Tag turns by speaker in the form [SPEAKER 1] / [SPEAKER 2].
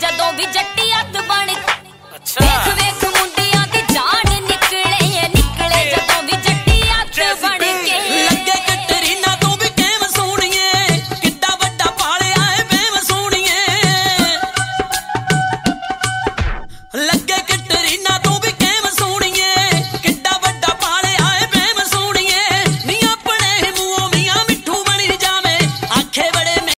[SPEAKER 1] ਜਦੋਂ ਵੀ ਜੱਟੀ ਅੱਤ ਬਣ
[SPEAKER 2] ਅੱਛਾ।
[SPEAKER 1] ਵੇਖ ਮੁੰਡਿਆਂ ਦੀ ਜਾਨ ਨਿਕਲੇ ਨਿਕਲੇ ਜਦੋਂ ਵੀ ਜੱਟੀ ਅੱਤ ਬਣ ਕੇ ਲੱਗੇ
[SPEAKER 2] ਕਟਰੀਨਾ ਤੂੰ ਵੀ ਕਿਵੇਂ ਸੋਹਣੀਏ? ਕਿੱਡਾ ਵੱਡਾ ਪਾਲਿਆ ਏ ਬੇਵ ਸੋਹਣੀਏ? ਲੱਗੇ